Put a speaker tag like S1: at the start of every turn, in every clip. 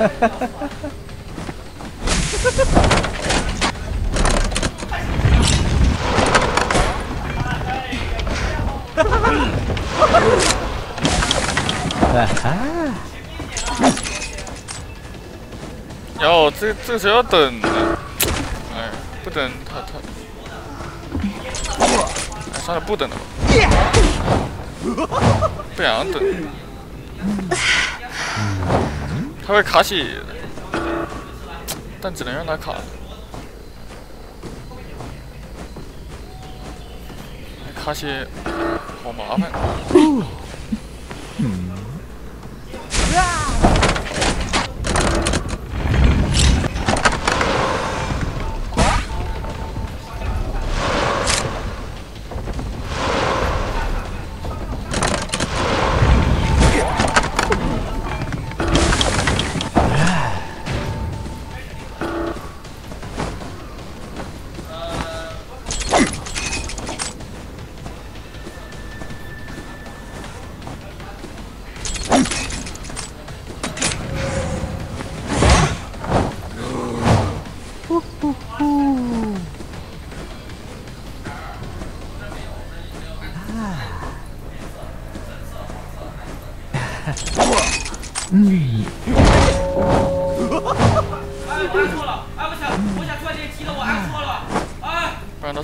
S1: 哈哈哈哈哈！哟，这这是要等的，哎，不等他他，哎，算了，不等了吧，不想等，他会卡血，但只能让他卡，卡血好麻烦。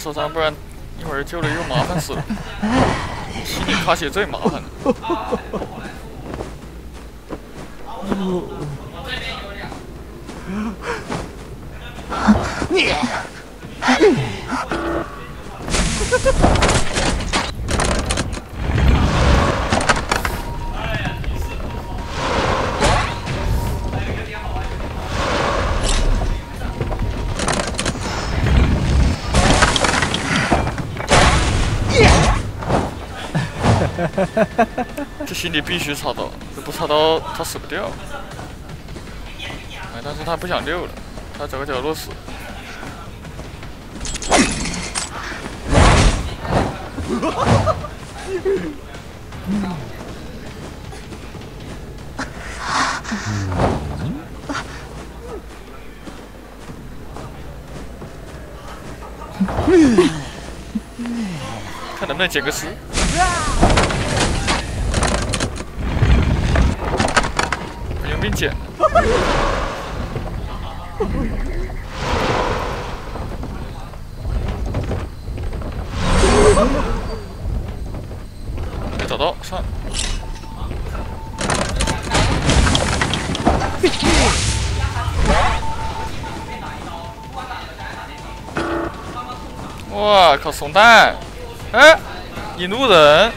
S1: 受伤，不然一会儿救了又麻烦死了。心里卡血最麻烦了。心里必须插刀，这不插刀他死不掉。哎，但是他不想溜了，他找个角落死。看能不能捡个尸。用兵捡。没找到，算了。哇靠，送蛋！哎，引路人。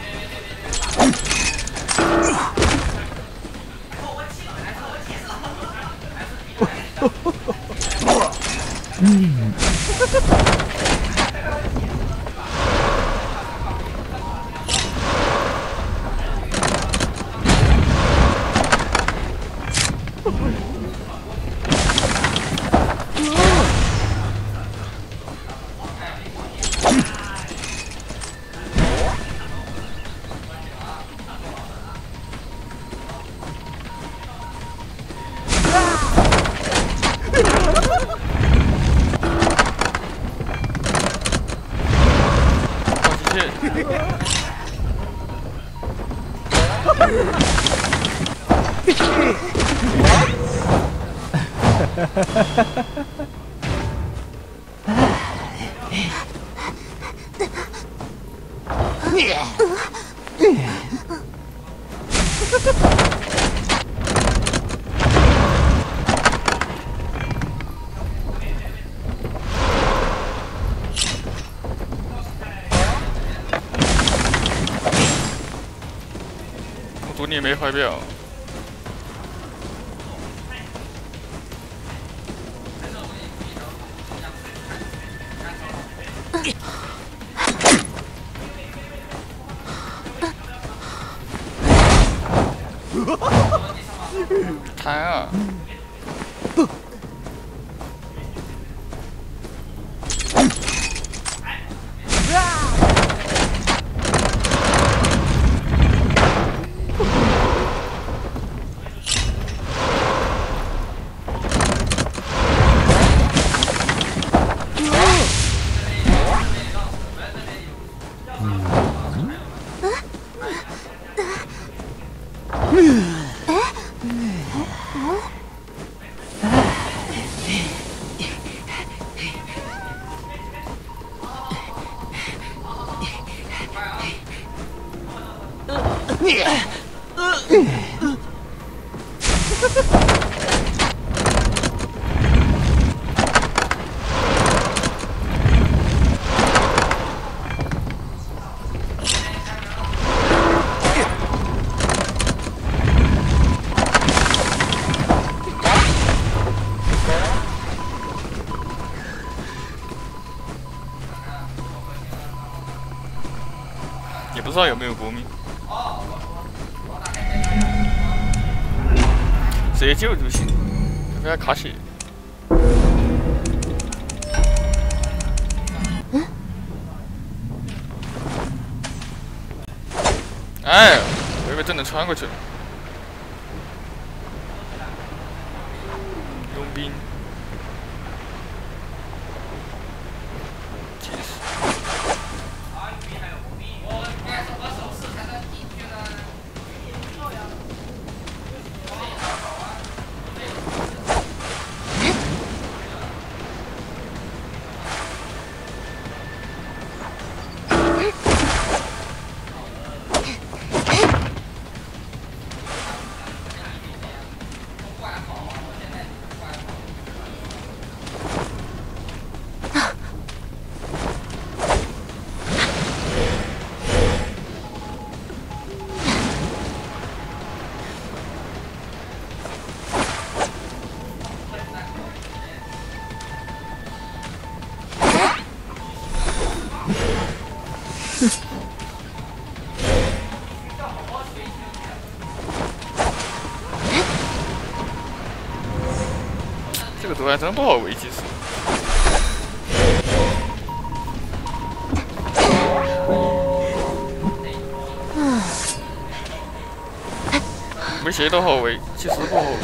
S1: 没怀表。
S2: 也不知道有没有国民。直接救就行，不要卡血。哎，我以为真能穿过去。佣这个图还真不好围，其实。没谁都好围，其实不好围。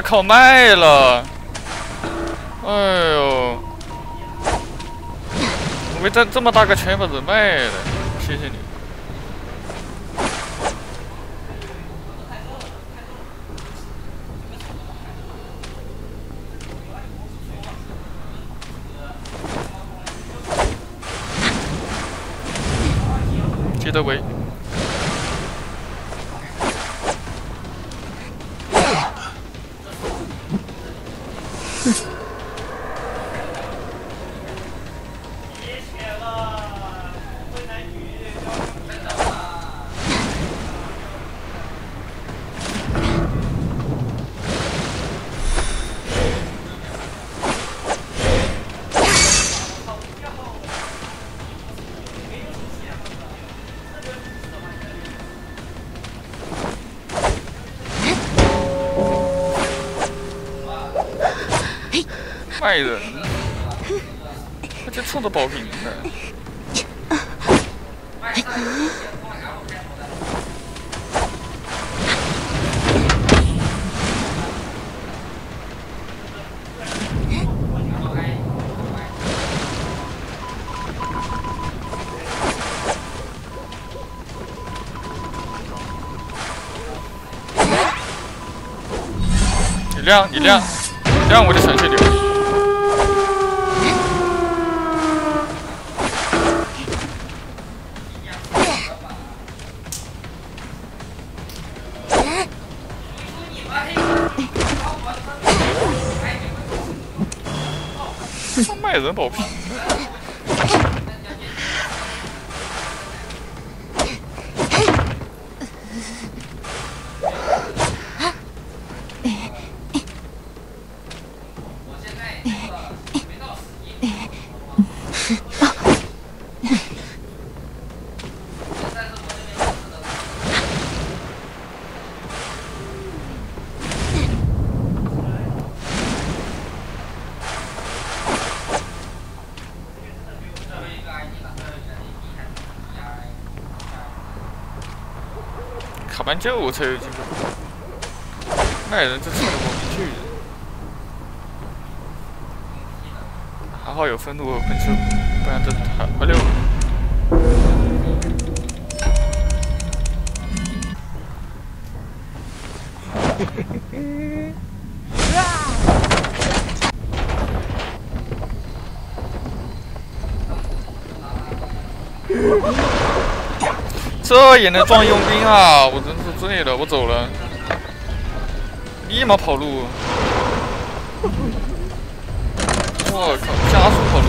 S2: 靠，卖了！哎呦，为这这么大个圈把人卖了，谢谢你。记得围。坏人，他就冲着保平的。你亮，你亮，亮我就闪血流。人保皮。蛮久才有机会，卖人这吃的莫名去。还好有愤怒和喷射，不然真的太快溜了。这也能撞佣兵啊！我真是醉了，我走了，立马跑路。我靠，加速跑路！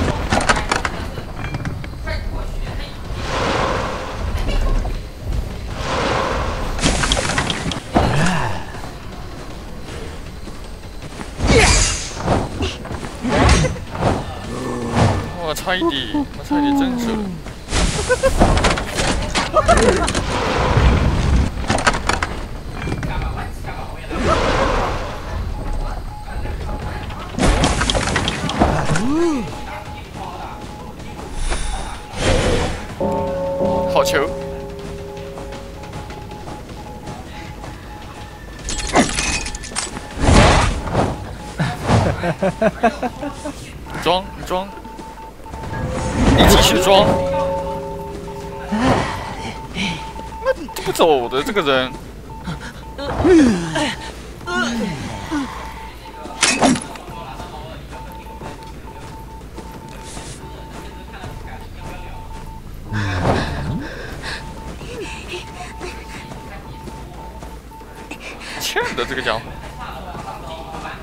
S2: 我差一点，我差一点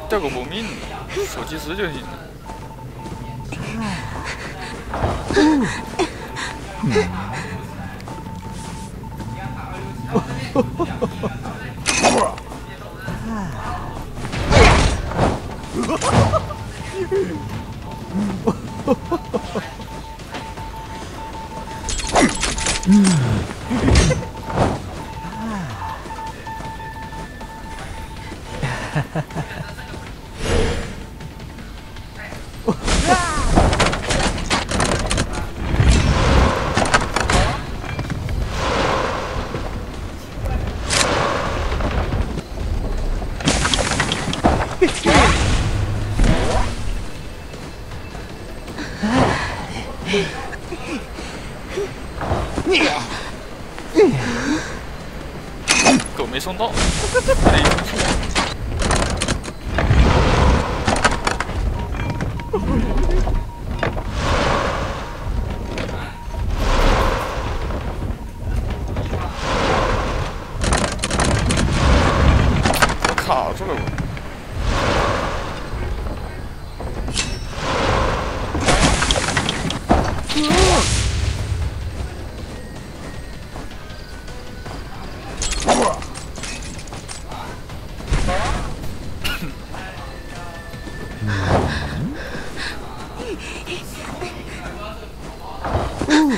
S2: 这个魔命，手机师就行了。没嗯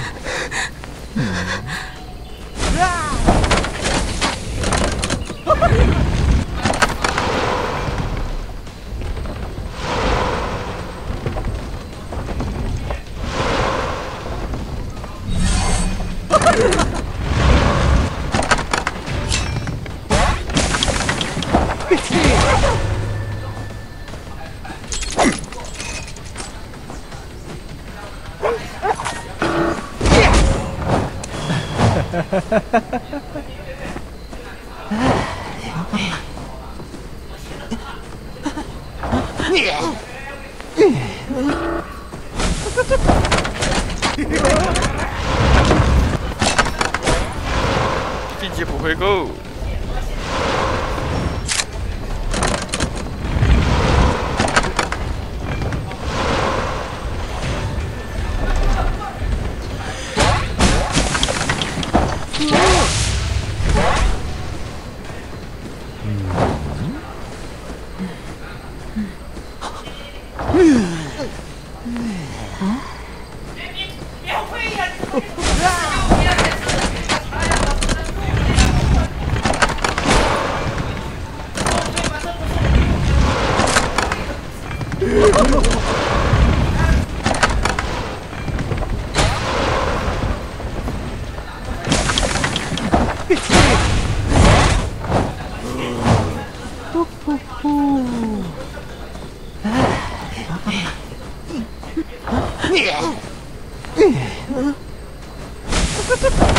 S2: ほほほ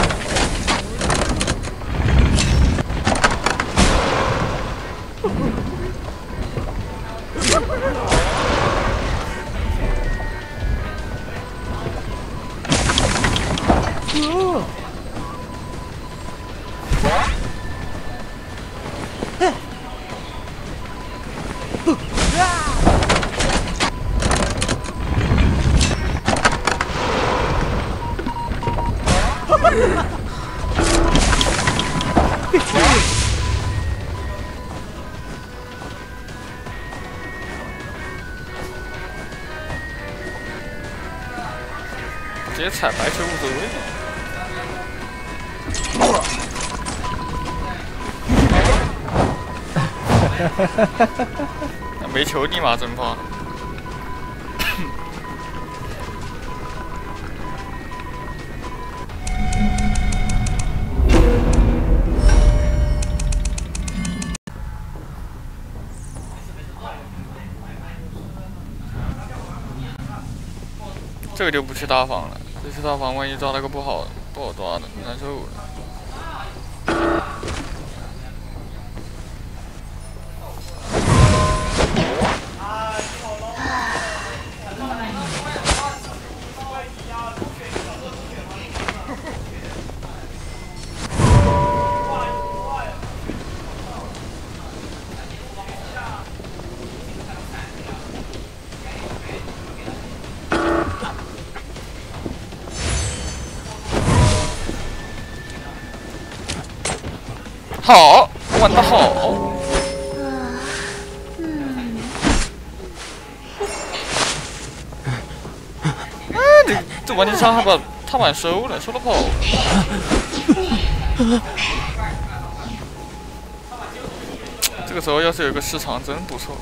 S2: あ踩白球无所谓。没球立马蒸发。这个就不去大房了，这套房万一抓了个不好不好抓的，难受。好，玩的好。嗯。这这玩具枪还把他玩收了，收了跑。这个时候要是有个市场真不错，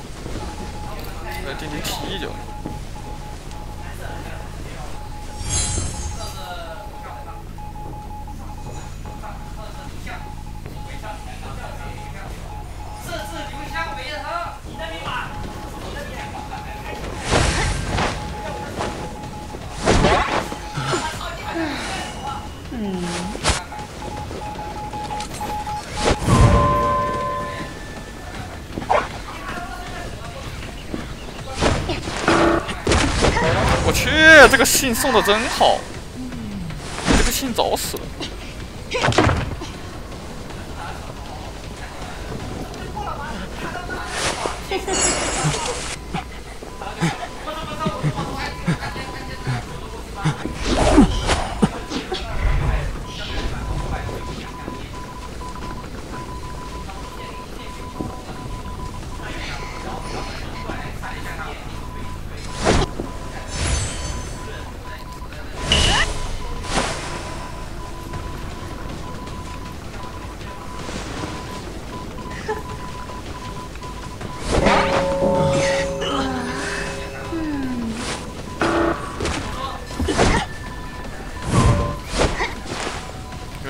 S2: 信送的真好，这个信早死了。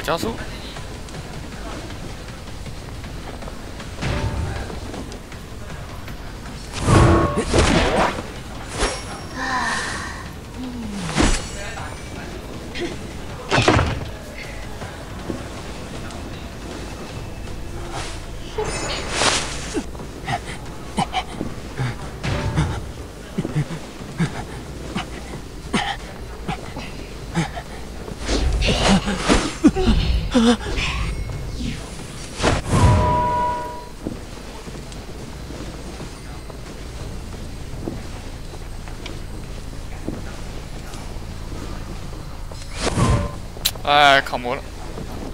S2: 加速。卡模了！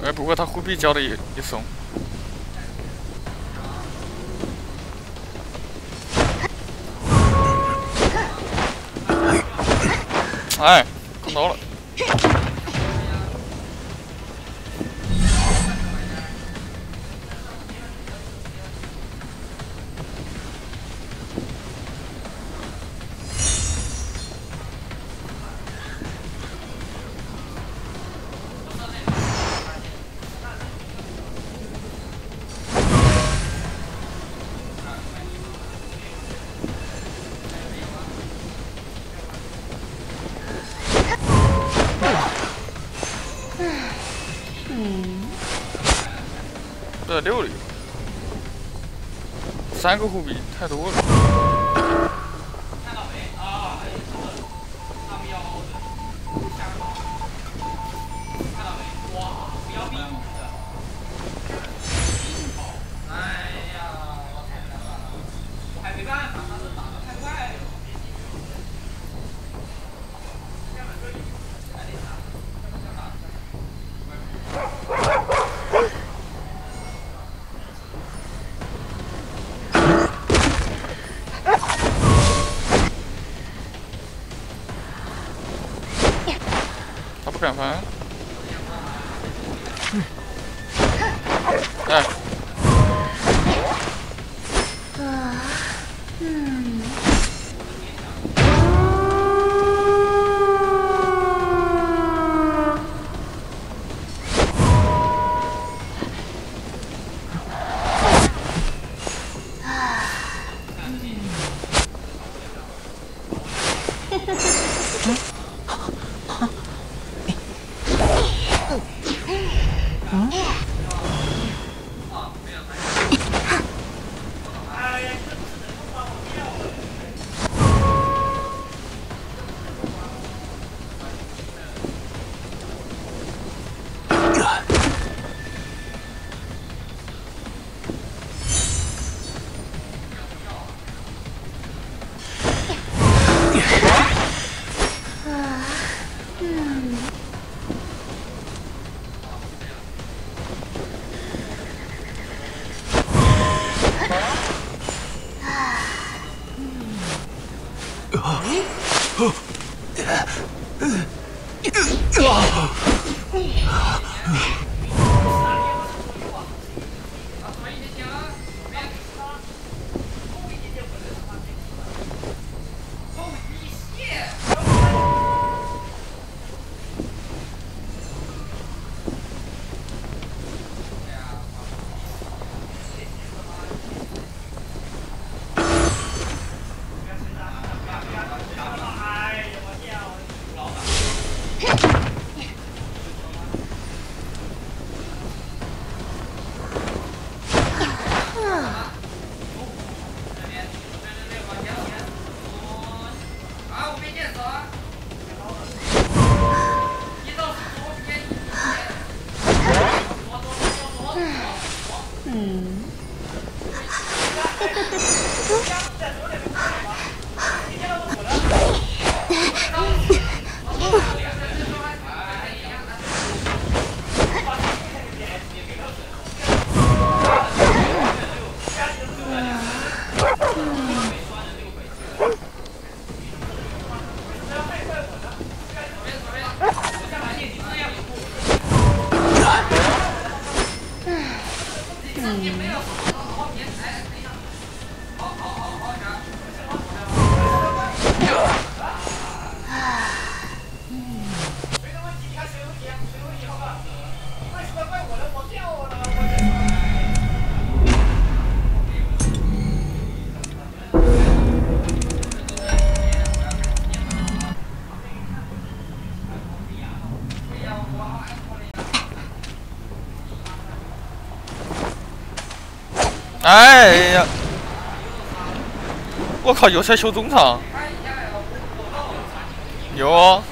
S2: 哎，不过他护臂交的也也松。哎，空投了。在六里，三个护臂太多了。哎靠，又在修中场，有。哦，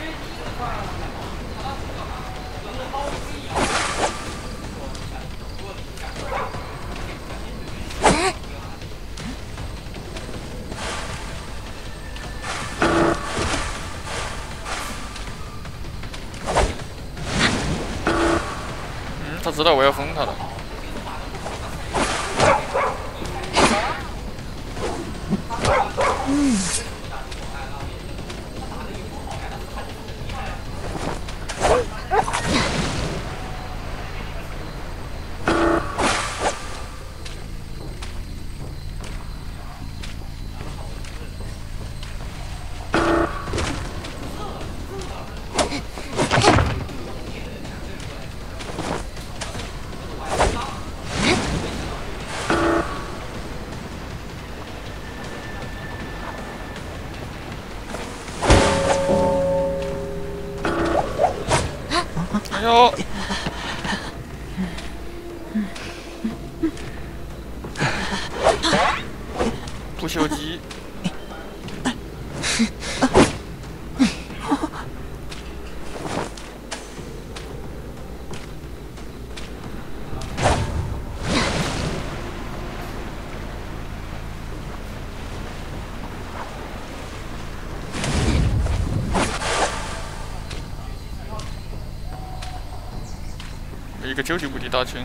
S2: よ。一个九级无敌大军。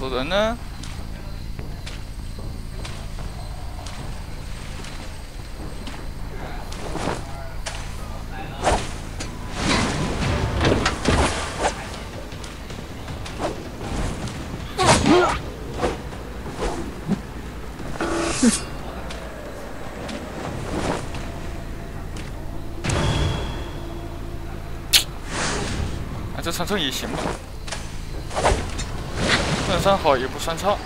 S2: 小的人呢？那这长城也行吧。不算好，也不算差。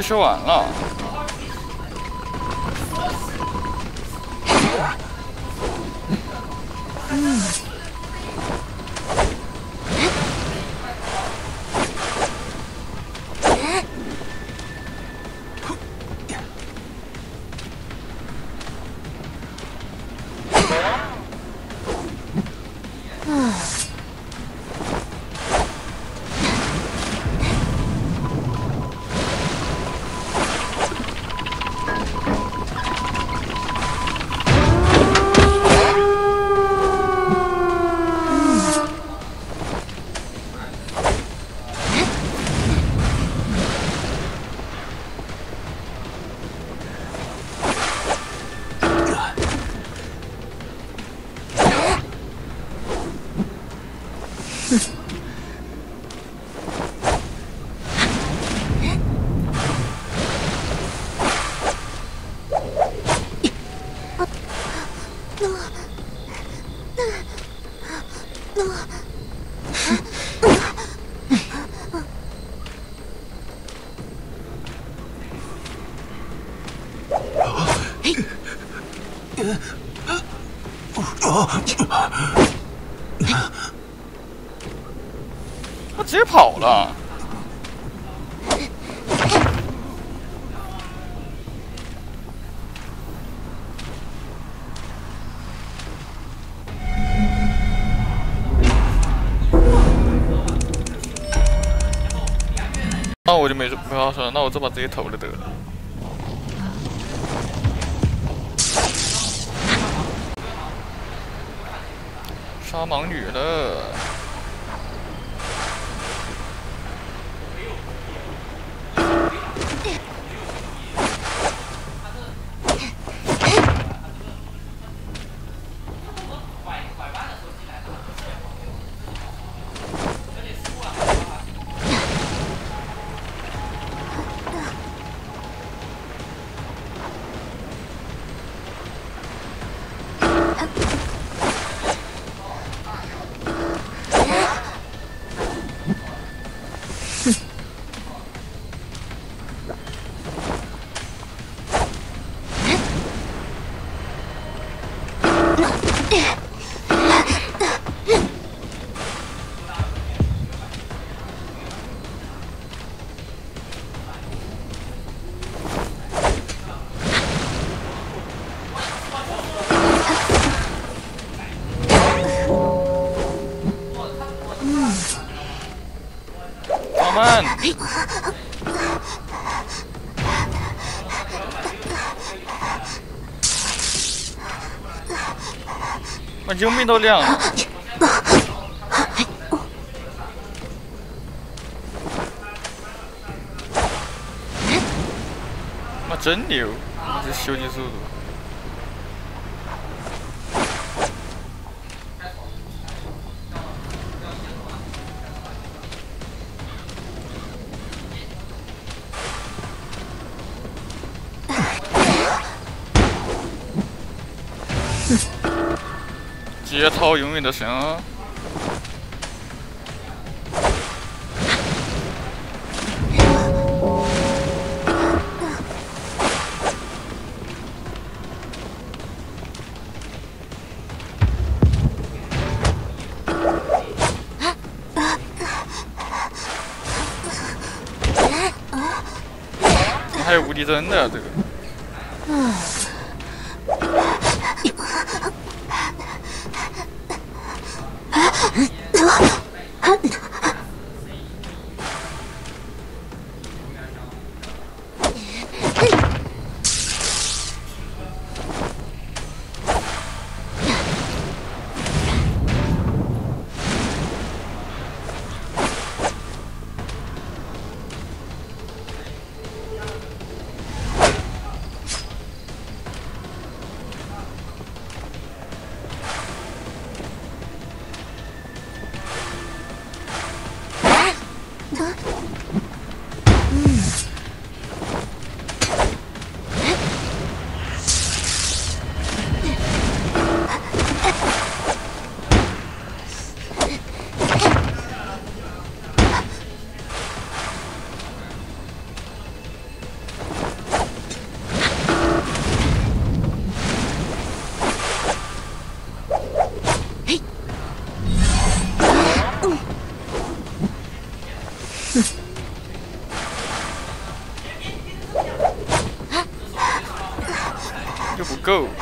S2: 说完了。那我这把直接投了得了。杀盲女了。我救命都亮了！妈真牛，这修机速度。接掏永远的神。Go.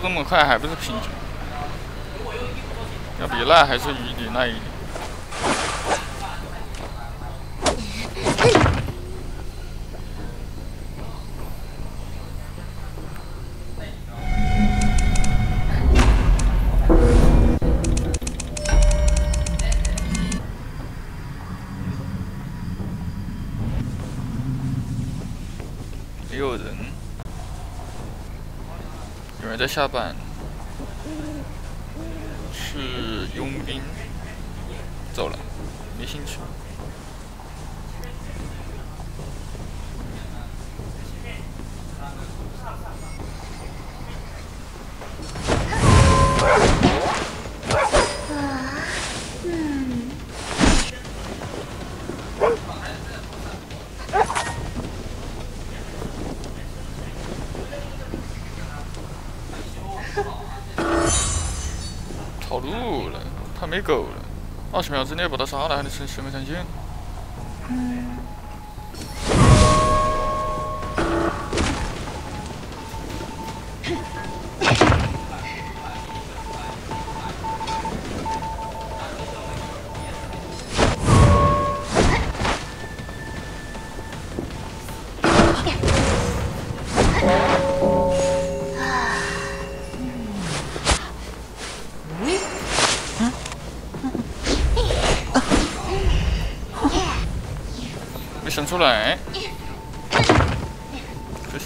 S2: 这么快还不是平局？要比那还是一点那一点。有人在下班，是佣兵，走了，没兴趣。没狗了二十秒之内把他杀了还能升十个闪现出来，可惜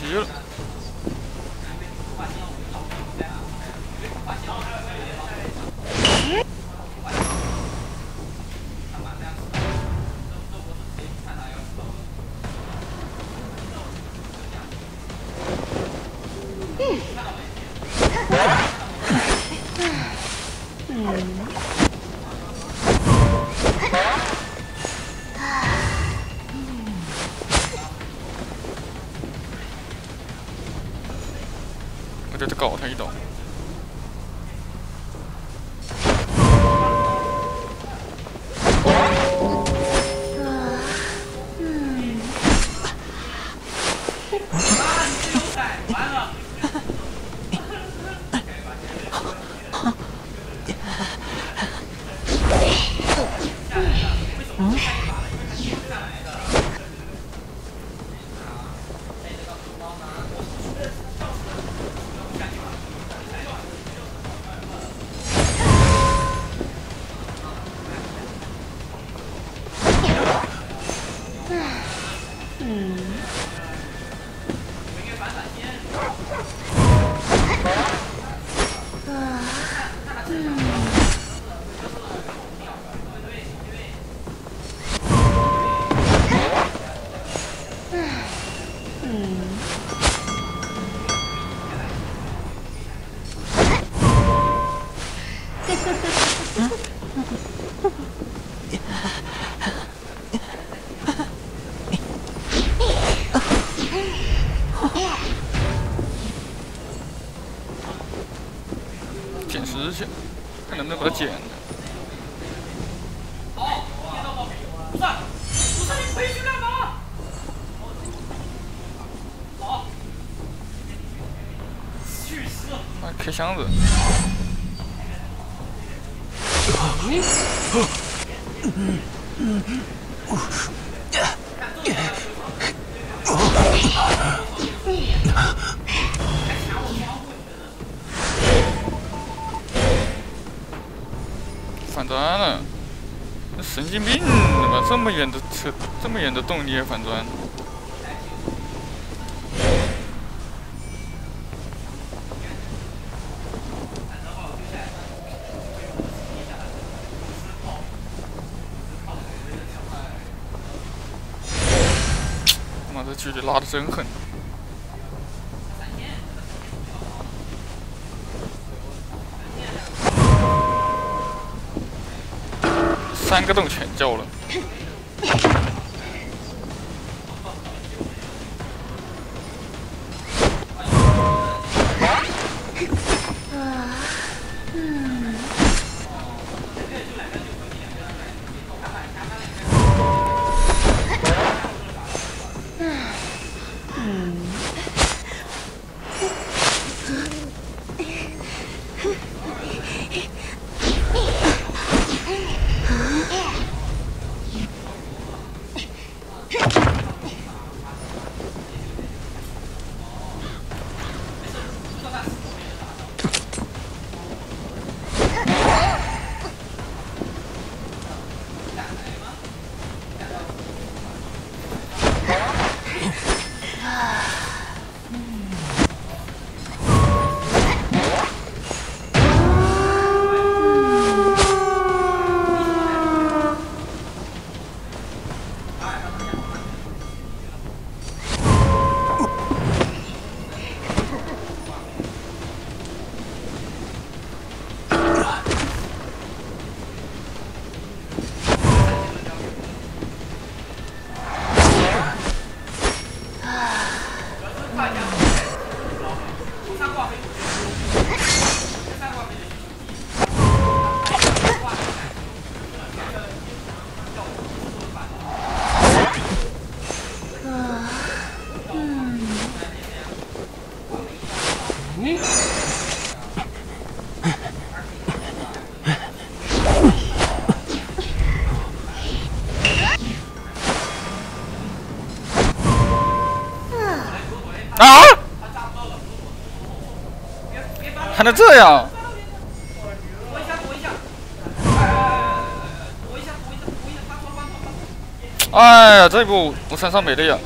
S2: 把它捡了。
S1: 不是，不是你回去干嘛？好，去死！
S2: 啊，开箱子。这么远的车，这么远的洞你也反转？妈的，距离拉的真狠！三个洞全掉了。啊！还能这样？哎呀，这一步我身上没的呀。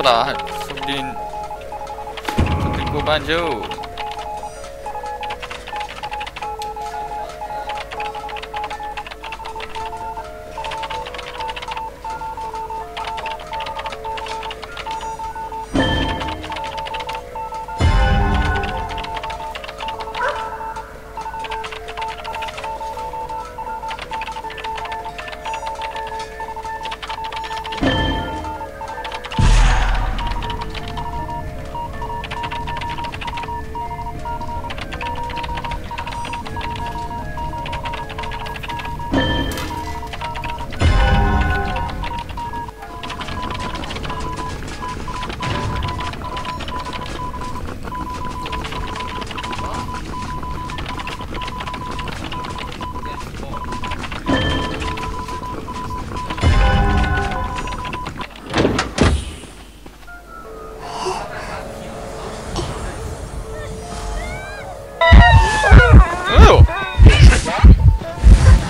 S2: 要不打，说不定，说不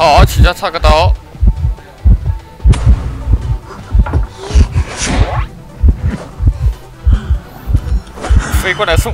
S2: 定过半就。
S1: 替他插个刀，飞过来送。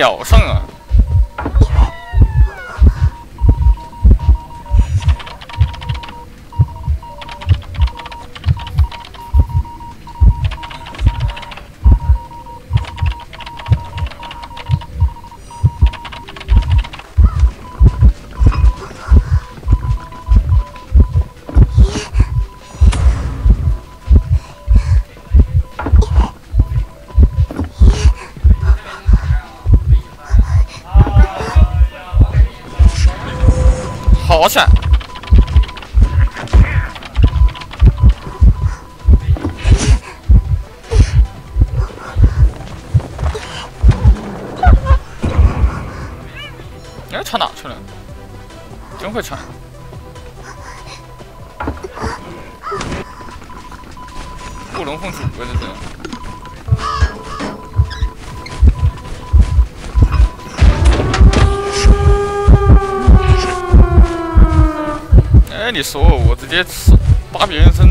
S1: 秒上！窜，哪去了？真会窜！不龙凤主啊，这是。哎，你说我直接吃扒别人身，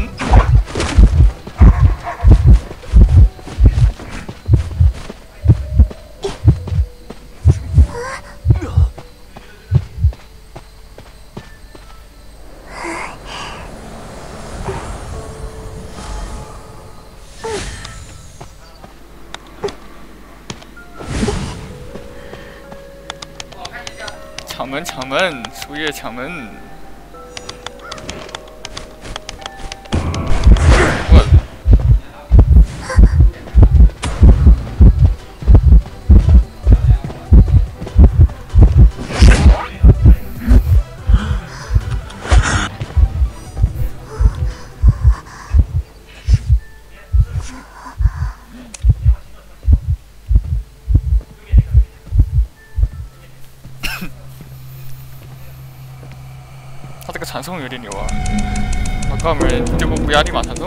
S1: 우리의 잠은 他这个传送有点牛啊！我告诉